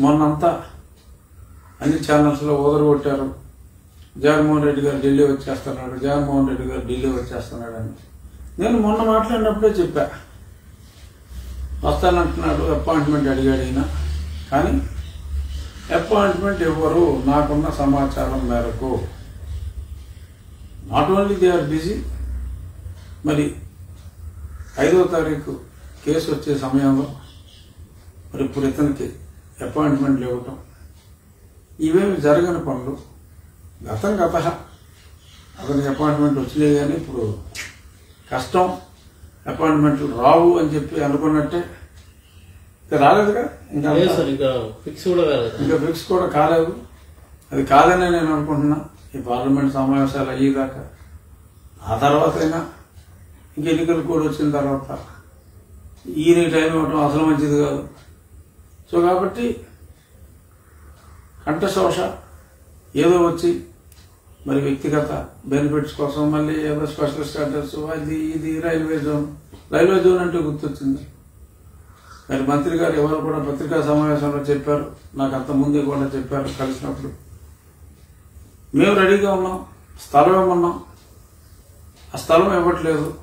మొన్నంతా అన్ని ఛానల్స్లో ఓదరగొట్టారు జగన్మోహన్ రెడ్డి గారు ఢిల్లీ వచ్చేస్తున్నాడు జగన్మోహన్ రెడ్డి గారు ఢిల్లీ వచ్చేస్తున్నాడు అని. నేను మొన్న మాట్లాడినప్పుడే చెప్పా. వస్తానంటున్నాడు అపాయింట్మెంట్ అడిగాడు ఈయన. కానీ అపాయింట్మెంట్ ఇవ్వరు నాకున్న సమాచారం మేరకు. Not only they are busy మరి ఐదో తారీఖు కేసు వచ్చే సమయంలో మరి ఇప్పుడు ఇతనికి అపాయింట్మెంట్లు ఇవ్వటం ఇవేమి జరగని పనులు. గతం గత అతనికి అపాయింట్మెంట్ వచ్చినాయి కానీ ఇప్పుడు కష్టం. అపాయింట్మెంట్లు రావు అని చెప్పి అనుకున్నట్టే. ఇంకా రాలేదుగా? ఇంకా ఫిక్స్ కూడా కాలేదు. ఇంకా ఫిక్స్ కూడా కాలేదు. అది కాదనే నేను అనుకుంటున్నా. ఈ పార్లమెంట్ సమావేశాలు అయ్యేదాకా. ఆ తర్వాత అయినా ఇంక ఎన్నికలు కూడా వచ్చిన తర్వాత. ఈయన టైం ఇవ్వటం అసలు మంచిది కాదు. సో కాబట్టి కంఠశోష ఏదో వచ్చి మరి వ్యక్తిగత బెనిఫిట్స్ కోసం మళ్ళీ ఏదో స్పెషల్ స్టాటస్ అది ఇది రైల్వే జోన్ రైల్వే జోన్ అంటే గుర్తొచ్చింది. మరి మంత్రి గారు ఎవరు కూడా పత్రికా సమావేశంలో చెప్పారు. నాకు అంత ముందే కూడా చెప్పారు కలిసినప్పుడు. మేము రెడీగా ఉన్నాం. స్థలం ఇవ్వమన్నాం. ఆ స్థలం ఇవ్వట్లేదు.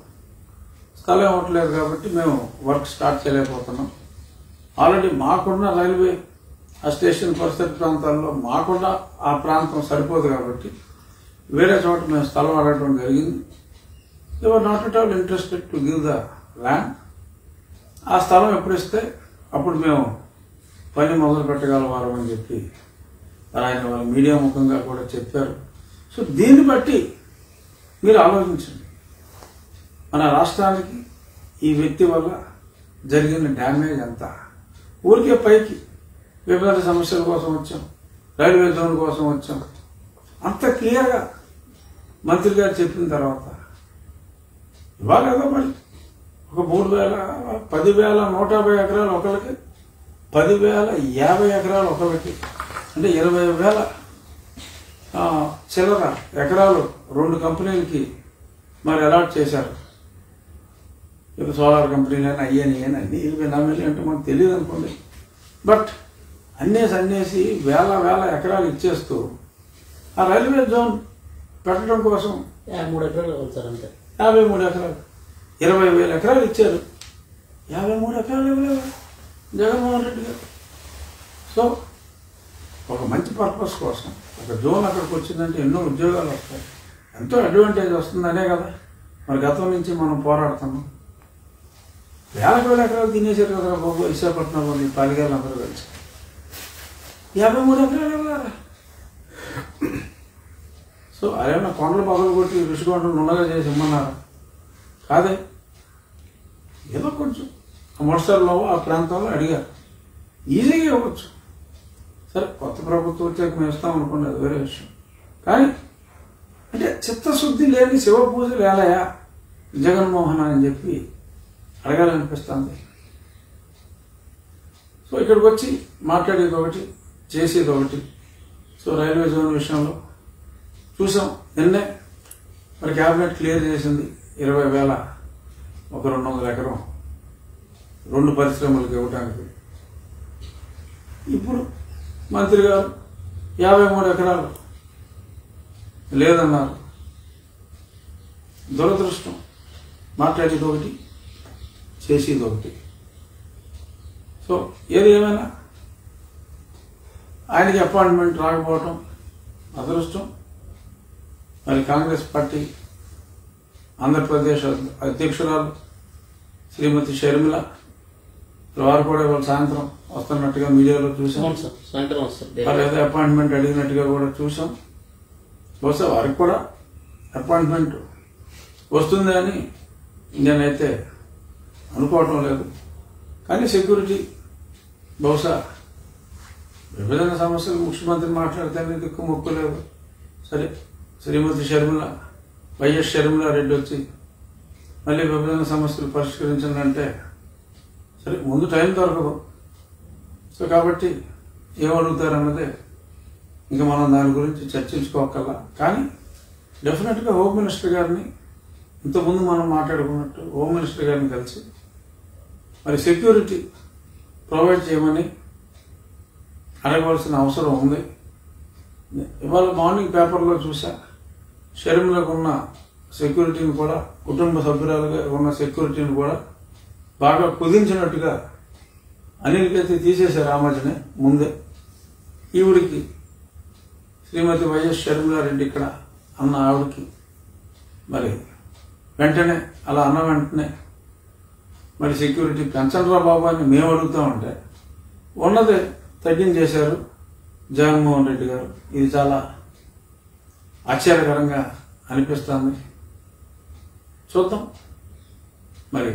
స్థలం ఇవ్వట్లేదు కాబట్టి మేము వర్క్ స్టార్ట్ చేయలేకపోతున్నాం. ఆల్రెడీ మాకున్న రైల్వే ఆ స్టేషన్ పరిసర ప్రాంతాల్లో మాకున్న ఆ ప్రాంతం సరిపోదు కాబట్టి వేరే చోట మేము స్థలం అడగడం జరిగింది. They're not at all interested to give the land ఆ స్థలం ఎప్పుడిస్తే అప్పుడు మేము పని మొదలు పెట్టగలవారం అని చెప్పి ఆయన వాళ్ళ మీడియా ముఖంగా కూడా చెప్పారు. సో దీన్ని బట్టి మీరు ఆలోచించండి. మన రాష్ట్రానికి ఈ వ్యక్తి వల్ల జరిగిన డ్యామేజ్ ఎంత? ఊరికే పైకి విభజన సమస్యల కోసం వచ్చాం. రైల్వే జోన్ కోసం వచ్చాం. అంత క్లియర్గా మంత్రి గారు చెప్పిన తర్వాత ఇవ్వాలి కదా మరి ఒక మూడు వేల పదివేల నూట యాభై ఎకరాలు ఒకరికి పదివేల యాభై ఎకరాలు ఒకరికి అంటే ఇరవై వేల చిల్లర ఎకరాలు రెండు కంపెనీలకి మరి అలాట్ చేశారు. ఇప్పుడు సోలార్ కంపెనీలని అయ్యని అని అన్ని ఇరవై నమ్మేలు అంటే మనకు తెలియదు అనుకోండి. బట్ అన్నేసి అన్నేసి వేల వేల ఎకరాలు ఇచ్చేస్తూ ఆ రైల్వే జోన్ పెట్టడం కోసం యాభై మూడు ఎకరాలు అంతే. యాభై మూడు ఎకరాలు ఇరవై వేల ఎకరాలు ఇచ్చారు. యాభై మూడు ఎకరాలు ఇవ్వలేవు? జగన్మోహన్ రెడ్డి గారు. సో ఒక మంచి పర్పస్ కోసం ఒక జోన్ అక్కడికి వచ్చిందంటే ఎన్నో ఉద్యోగాలు వస్తాయి. ఎంతో అడ్వాంటేజ్ వస్తుందనే కదా. మరి గతం నుంచి మనం పోరాడుతున్నాం. వేల వేల ఎకరాలు తినేశారు కదా బాబు విశాఖపట్నం మీ పాలిగాలు అందరూ కలిసి యాభై మూడు ఎకరాలు సో అదేమన్నా కొండలు పగలు కొట్టి ఋషికొండలు ఉండగా చేసి ఇమ్మన్నారా? కాదే. ఏదో కొంచెం. అమృత్సర్లో ఆ ప్రాంతంలో అడిగారు. ఈజీగా ఇవ్వచ్చు. సరే కొత్త ప్రభుత్వం వచ్చాక మేము ఇస్తాం అనుకోండి అది వేరే విషయం. కానీ అంటే చిత్తశుద్ధి లేని శివ పూజలు ఏలయా? జగన్మోహన్ అని చెప్పి అడగాలనిపిస్తుంది సో ఇక్కడికి వచ్చి మాట్లాడేది ఒకటి చేసేది ఒకటి. సో రైల్వే జోన్ విషయంలో చూసాం నిన్నే మరి క్యాబినెట్ క్లియర్ చేసింది ఇరవై వేల ఒక రెండు వందల ఎకరం రెండు పరిశ్రమలకు ఇవ్వటానికి. ఇప్పుడు మంత్రి గారు యాభై మూడు ఎకరాలు లేదన్నారు. దురదృష్టం. మాట్లాడేది ఒకటి చేసేది ఒకటి. సో ఏది ఏమైనా? ఆయనకి అపాయింట్మెంట్ రాకపోవటం అదృష్టం. మరి కాంగ్రెస్ పార్టీ ఆంధ్రప్రదేశ్ అధ్యక్షురాలు శ్రీమతి షర్మిల వారు కూడా ఇవాళ సాయంత్రం వస్తున్నట్టుగా మీడియాలో చూసాం సాయంత్రం ఏదో అపాయింట్మెంట్ అడిగినట్టుగా కూడా చూసాం బహుశా వారికి కూడా అపాయింట్మెంట్ వస్తుంది అని నేనైతే అనుకోవటం లేదు. కానీ సెక్యూరిటీ బహుశా విభజన సమస్యలు ముఖ్యమంత్రి మాట్లాడితేనే దిక్కు మొక్కు లేదు సరే శ్రీమతి షర్మిల వైఎస్ షర్మిల రెడ్డి వచ్చి మళ్ళీ విభజన సమస్యలు పరిష్కరించాలంటే సరే ముందు టైం దొరకదు. సో కాబట్టి ఏమడుగుతారన్నదే ఇంకా మనం దాని గురించి చర్చించుకోకల్లా కానీ డెఫినెట్గా హోమ్ మినిస్టర్ గారిని ఇంతకుముందు మనం మాట్లాడుకున్నట్టు హోమ్ మినిస్టర్ గారిని కలిసి మరి సెక్యూరిటీ ప్రొవైడ్ చేయమని అడగవలసిన అవసరం ఉంది. ఇవాళ మార్నింగ్ పేపర్లో చూసా షరీంలకు ఉన్న సెక్యూరిటీని కూడా కుటుంబ సభ్యురాలుగా ఉన్న సెక్యూరిటీని కూడా బాగా కుదించినట్టుగా అనిల్కైతే తీసేశారు ఆ ముందే. ఈవిడికి శ్రీమతి వైఎస్ షర్మిలారెడ్డి ఇక్కడ అన్న ఆవిడకి. మరి వెంటనే అలా అన్న వెంటనే మరి సెక్యూరిటీ పెంచండిరా బాబు అని మేము అడుగుతా ఉంటే ఉన్నదే తగ్గించేశారు జగన్మోహన్ రెడ్డి గారు. ఇది చాలా ఆశ్చర్యకరంగా అనిపిస్తుంది. చూద్దాం. మరి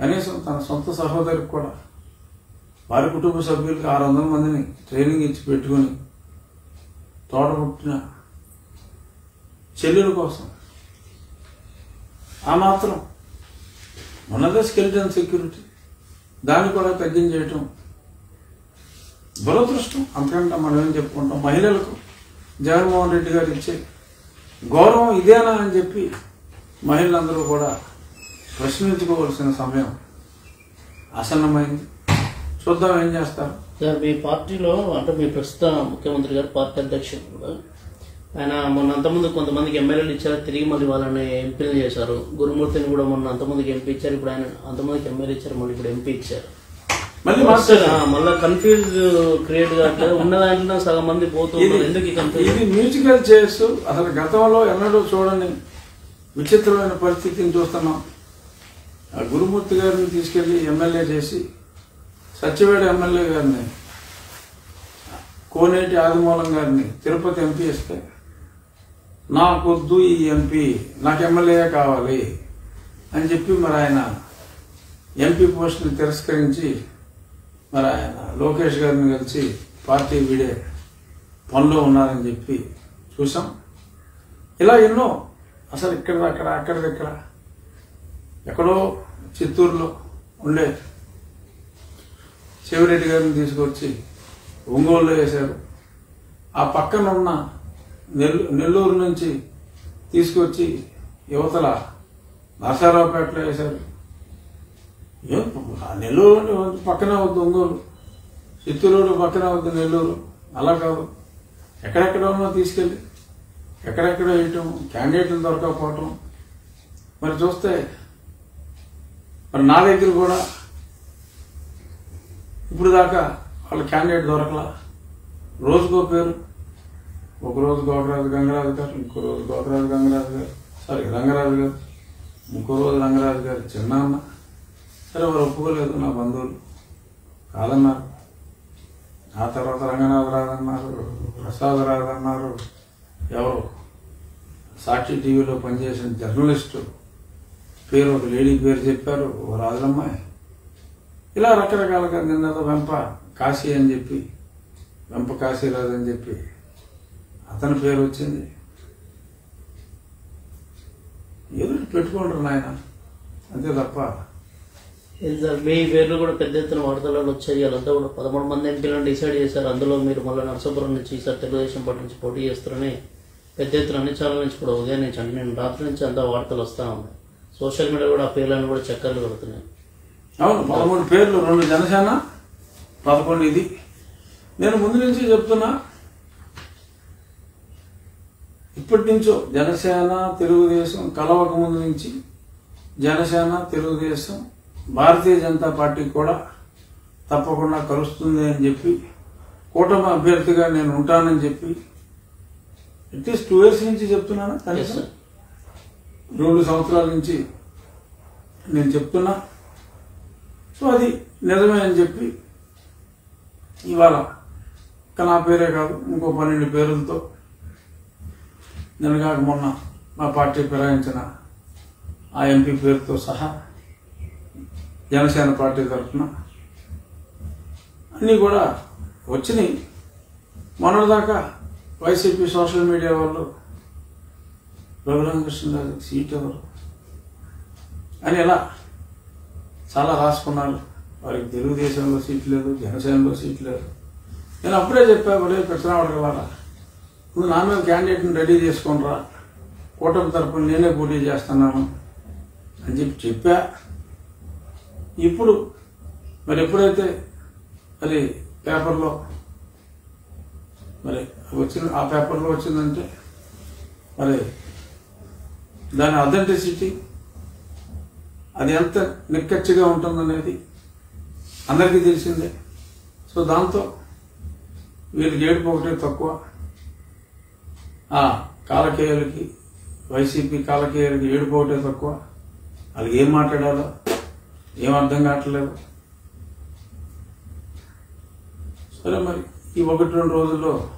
కనీసం తన సొంత సహోదరికి కూడా వారి కుటుంబ సభ్యులకి ఆరు వందల మందిని ట్రైనింగ్ ఇచ్చి పెట్టుకుని తోడబుట్టిన చెల్లెల కోసం ఆ మాత్రం ఉన్నదే స్కెలిటన్ సెక్యూరిటీ దాన్ని కూడా తగ్గించేయటం. దురదృష్టం అంతకంటే మనం ఏం చెప్పుకుంటాం? మహిళలకు జగన్మోహన్ రెడ్డి గారు ఇచ్చే గౌరవం ఇదేనా అని చెప్పి మహిళలందరూ కూడా ప్రశ్నించుకోవాల్సిన సమయం ఆసన్నమైంది. చూద్దాం ఏం చేస్తారు. సార్ మీ పార్టీలో అంటే మీ ప్రస్తుత ముఖ్యమంత్రి గారు పార్టీ అధ్యక్షుడు కూడా ఆయన మొన్న అంతకుముందు కొంతమందికి ఎమ్మెల్యేలు ఇచ్చారు తిరిగి మళ్ళీ వాళ్ళని ఎంపీలు చేశారు. గురుమూర్తిని కూడా మొన్న అంతమందికి ఎంపీ ఇచ్చారు ఇప్పుడు ఆయన అంతమందికి ఎమ్మెల్యే ఇచ్చారు మళ్ళీ ఇప్పుడు ఎంపీ ఇచ్చారు. మళ్ళీ కన్ఫ్యూజ్ క్రియేట్ ఉన్న దాంట్లో సగం మంది పోతున్నారు ఎందుకు ఈ కన్ఫ్యూజ్ ఇది మ్యూజికల్ చైర్స్ అసలు గతంలో ఎన్నడూ చూడని విచిత్రమైన పరిస్థితిని చూస్తున్నాం. ఆ గురుమూర్తి గారిని తీసుకెళ్ళి ఎమ్మెల్యే చేసి సత్యవేడ ఎమ్మెల్యే గారిని కోనేటి ఆదిమూలం గారిని తిరుపతి ఎంపీ ఇస్తే నాకొద్దు ఈ ఎంపీ నాకు ఎమ్మెల్యే కావాలి అని చెప్పి మరి ఆయన ఎంపీ పోస్టుని తిరస్కరించి మరి ఆయన లోకేష్ గారిని కలిసి పార్టీ వీడే పనిలో ఉన్నారని చెప్పి చూసాం. ఇలా ఎన్నో అసలు ఇక్కడ అక్కడ అక్కడ దగ్గర ఎక్కడో చిత్తూరులో ఉండే శివరెడ్డి గారిని తీసుకొచ్చి ఒంగోలులో వేశారు. ఆ పక్కన ఉన్న నెల్లూరు నుంచి తీసుకొచ్చి యువతల నరసరావుపేటలో వేశారు. నెల్లూరు పక్కనే వద్దు ఒంగోలు. చిత్తూరు పక్కనే వద్దు నెల్లూరు. అలా కాదు. ఎక్కడెక్కడ ఉన్నో తీసుకెళ్ళి ఎక్కడెక్కడ వేయటం క్యాండిడేట్లు దొరకకపోవటం మరి చూస్తే మరి నా దగ్గర కూడా ఇప్పుడు దాకా వాళ్ళ క్యాండిడేట్ దొరకలా. రోజుకో పేరు. ఒక రోజు గోకరాజు గంగరాజు గారు ఇంకో రోజు గోకరాజు గంగరాజు గారు సారీ రంగరాజు గారు ఇంకో రోజు రంగరాజు గారు చిన్న అన్న సరే వారు ఒప్పుకోలేదు నా బంధువులు. కాదన్నారు. ఆ తర్వాత రంగనాథ్ అన్నారు ప్రసాద్ రాజు అన్నారు ఎవరు సాక్షి టీవీలో పనిచేసిన జర్నలిస్టు పేరు ఒక లేడీ పేరు చెప్పారు ఓ రాజులమ్మాయి ఇలా రకరకాలుగా నిన్న వెంప కాశీ అని చెప్పి వెంప కాశీరాజు అని చెప్పి అతని పేరు వచ్చింది. ఏదో పెట్టుకుంటారు నాయన? అంతే తప్ప. మీ పేర్లు కూడా పెద్ద ఎత్తున వార్తలలో వచ్చాయి. వాళ్ళంతా కూడా పదమూడు మంది ఎంపీలను డిసైడ్ చేశారు. అందులో మీరు మళ్ళీ నరసాపురం నుంచి ఈసారి తెలుగుదేశం పార్టీ నుంచి పోటీ చేస్తారని పెద్ద ఎత్తున అన్ని ఛానల్ నుంచి కూడా ఉదయం నుంచి అంటే నేను రాత్రి నుంచి అంతా వార్తలు వస్తూ ఉన్నాయి. సోషల్ మీడియా కూడా ఆ పేర్లను కూడా చక్కర్లు కొడుతున్నాయి. అవును పదమూడు పేర్లు రెండు జనసేన పదకొండు ఇది. నేను ముందు నుంచి చెప్తున్నా ఇప్పటి నుంచో జనసేన తెలుగుదేశం కలవక ముందు నుంచి జనసేన తెలుగుదేశం భారతీయ జనతా పార్టీ కూడా తప్పకుండా కలుస్తుంది అని చెప్పి కూటమి అభ్యర్థిగా నేను ఉంటానని చెప్పి అట్లీస్ట్ టూ ఇయర్స్ నుంచి చెప్తున్నాను కనీసం. రెండు సంవత్సరాల నుంచి నేను చెప్తున్నా సో అది నిజమే అని చెప్పి ఇవాళ నా పేరే కాదు ఇంకో పన్నెండు పేర్లతో నిన్నగాక మొన్న మా పార్టీ ఫిరాయించిన ఆ ఎంపీ పేరుతో సహా జనసేన పార్టీ తరఫున అన్నీ కూడా వచ్చినాయి. మొన్నటిదాకా వైసీపీ సోషల్ మీడియా వాళ్ళు రఘురామకృష్ణరాజు సీట్ ఎవరు అని ఇలా చాలా రాసుకున్నారు. వారికి తెలుగుదేశంలో సీట్ లేదు జనసేనలో సీట్ లేదు. నేను అప్పుడే చెప్పా ఒరే వాళ్ళ నువ్వు నా మీద క్యాండిడేట్ని రెడీ చేసుకునిరా. కూటమి తరపున నేనే పోటీ చేస్తున్నాను అని చెప్పి చెప్పా. ఇప్పుడు మరి ఎప్పుడైతే మరి పేపర్లో మరి వచ్చిన ఆ పేపర్లో వచ్చిందంటే మరి దాని అథెంటిసిటీ అది ఎంత నిక్కచ్చిగా ఉంటుందనేది అందరికీ తెలిసిందే. సో దాంతో వీళ్ళకి ఏడుపు ఒకటే తక్కువ. కాలకేయులకి వైసీపీ కాలకేయులకి ఏడుపోవటే తక్కువ. వాళ్ళకి ఏం మాట్లాడాలో ఏం అర్థం కావట్లేదు. సరే మరి ఈ ఒకటి రెండు రోజుల్లో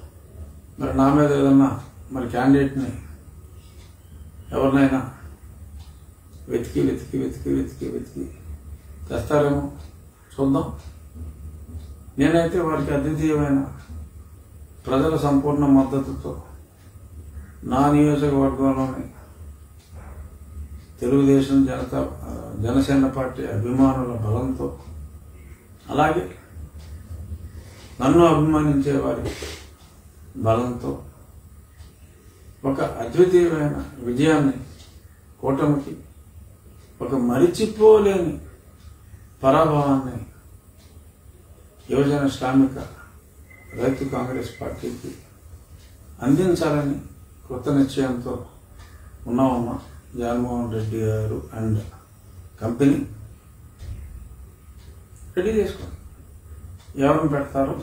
మరి నా మీద ఏదన్నా మరి క్యాండిడేట్ని ఎవరినైనా వెతికి వెతికి వెతికి వెతికి వెతికి తెస్తారేమో చూద్దాం. నేనైతే వారికి అద్వితీయమైన ప్రజల సంపూర్ణ మద్దతుతో నా నియోజకవర్గంలోని తెలుగుదేశం జనతా జనసేన పార్టీ అభిమానుల బలంతో అలాగే నన్ను అభిమానించే వారి బలంతో ఒక అద్వితీయమైన విజయాన్ని కూటమికి ఒక మరిచిపోలేని పరాభవాన్ని యువజన శ్రామిక రైతు కాంగ్రెస్ పార్టీకి అందించాలని కొత్త నిశ్చయంతో ఉన్నామమ్మ జగన్మోహన్ రెడ్డి గారు అండ్ కంపెనీ. రెడీ చేసుకోండి ఎవరిని పెడతారో?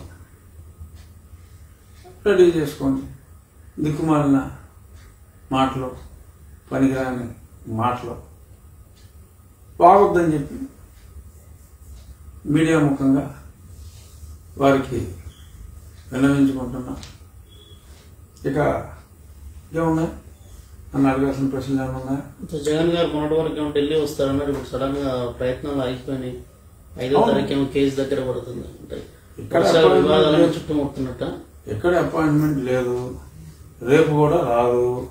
రెడీ చేసుకోండి. దిక్కుమాలిన మాటలు పనికిరాని మాటలు. బాగొద్దని చెప్పి మీడియా ముఖంగా వారికి విన్నవించుకుంటున్నా. ఇక ఏమున్నాయి? నన్ను అడగాల్సిన ప్రశ్నలు ఏమన్నాయి సో జగన్ గారు మొన్నటి వరకు ఏమో ఢిల్లీ వస్తారన్నారు. ఇప్పుడు సడన్గా ప్రయత్నాలు ఆగిపోయినాయి. ఐదో. తారీఖు ఏమో కేసు దగ్గర పడుతుంది. అంటే వివాదాలను. చుట్టుముడుతున్నట్ట. ఎక్కడ అపాయింట్మెంట్ లేదు. రేపు కూడా రాదు.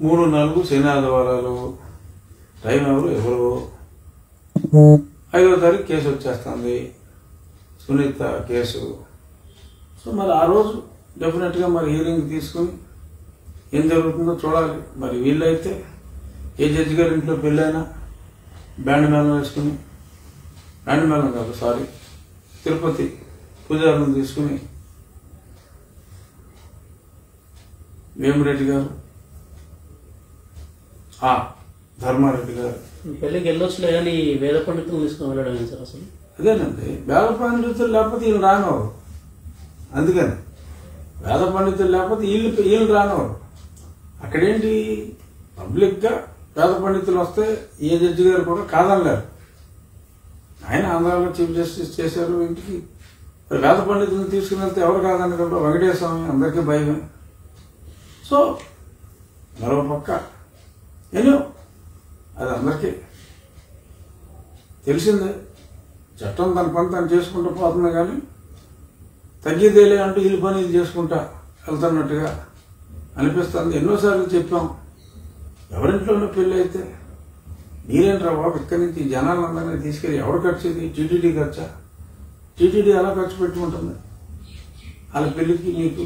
మూడు నాలుగు శని ఆదివారాలు టైం ఎవరు? ఎవరు? ఐదో తారీఖు కేసు వచ్చేస్తుంది. సునీత కేసు. సో మరి ఆ రోజు డెఫినెట్గా మరి హీరింగ్ తీసుకుని ఏం జరుగుతుందో చూడాలి. మరి వీళ్ళైతే ఏ జడ్జి గారి ఇంట్లో పెళ్ళైనా బ్యాండ్ మేళం వేసుకుని బ్యాండ్ మేళం కాదు సారీ తిరుపతి పూజారులను తీసుకుని వేమిరెడ్డి గారు ఆ ధర్మారెడ్డి గారు. పెళ్ళికి వెళ్ళొచ్చులే కానీ వేద పండితులు తీసుకుని వెళ్ళడం సార్ అసలు? అదేనండి. వేద పండితులు లేకపోతే వీళ్ళు రానివారు. అందుకని. వేద పండితులు లేకపోతే వీళ్ళు వీళ్ళు రానివారు అక్కడేంటి? పబ్లిక్గా వేద పండితులు వస్తే ఏ జడ్జి గారు కూడా కాదనలేరు. ఆయన ఆంధ్రాలో చీఫ్ జస్టిస్ చేశారు ఇంటికి. వేద పండితులను తీసుకుని వెళ్తే ఎవరు కాదనగలరు వెంకటేశ్వర స్వామి అందరికీ భయమే. సో మరో పక్క. ఎన్నో. అది అందరికీ. తెలిసిందే. చట్టం తన పని తను చేసుకుంటూ పోతుంది కానీ తగ్గేదేలే అంటూ వీళ్ళ పని ఇది చేసుకుంటా వెళ్తున్నట్టుగా అనిపిస్తుంది. ఎన్నోసార్లు చెప్పాం ఎవరింట్లోనూ పెళ్ళి అయితే మీరేంట్రా బాబు ఇక్కడి నుంచి జనాలందరినీ తీసుకెళ్ళి ఎవరు ఖర్చు ఇది టీటీడీ ఖర్చా? టీటీడీ ఎలా ఖర్చు పెట్టుకుంటుంది? వాళ్ళ పెళ్ళికి మీకు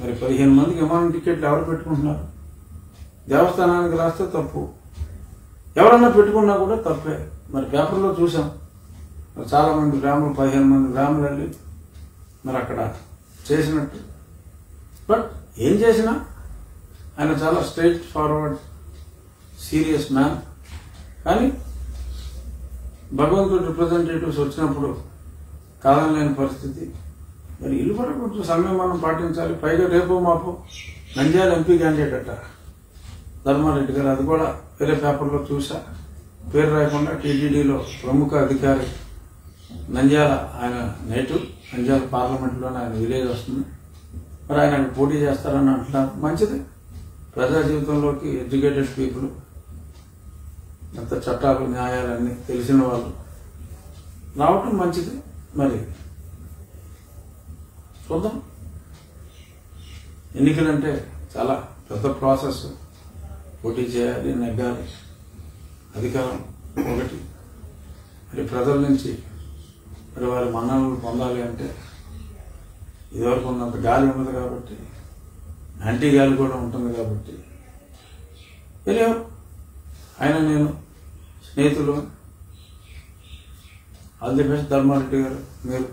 మరి పదిహేను మందికి విమానం టికెట్లు ఎవరు పెట్టుకుంటున్నారు? దేవస్థానానికి రాస్తే తప్పు. ఎవరన్నా పెట్టుకున్నా కూడా తప్పే. మరి పేపర్లో చూసాం మరి గ్రాములు పదిహేను మంది గ్రాములు వెళ్ళి మరి అక్కడ చేసినట్టు. బట్ ఏం చేసినా ఆయన చాలా స్ట్రైట్ ఫార్వర్డ్ సీరియస్ మ్యాన్. కానీ భగవంతుడు రిప్రజెంటేటివ్స్ వచ్చినప్పుడు కాదనలేని పరిస్థితి. మరి ఇల్లు కూడా కొంచెం సమయం మనం పాటించాలి. పైగా రేపో మాపో నంద్యాల ఎంపీ క్యాండిడేట్ ధర్మారెడ్డి గారు అది కూడా వేరే పేపర్లో చూసా. పేరు రాయకుండా టీటీడీలో ప్రముఖ అధికారి నంద్యాల ఆయన నేటివ్ నంద్యాల పార్లమెంట్లో ఆయన విలేజ్ వస్తుంది. మరి ఆయన పోటీ చేస్తారని అంటున్నారు. మంచిది. ప్రజా జీవితంలోకి ఎడ్యుకేటెడ్ పీపుల్ ఎంత చట్టాలు న్యాయాలన్నీ తెలిసిన వాళ్ళు రావటం మంచిది. మరి చూద్దాం. ఎన్నికలంటే చాలా పెద్ద ప్రాసెస్. పోటీ చేయాలి నెగ్గాలి. అధికారం ఒకటి. మరి ప్రజల నుంచి మరి వారి మన్ననలు పొందాలి అంటే ఇదివరకు ఉన్నంత గాలి ఉండదు కాబట్టి యాంటీ గాలి కూడా ఉంటుంది కాబట్టి. తెలియవు ఆయన నేను స్నేహితులు. ఆల్ ది బెస్ట్ ధర్మారెడ్డి గారు మీరు.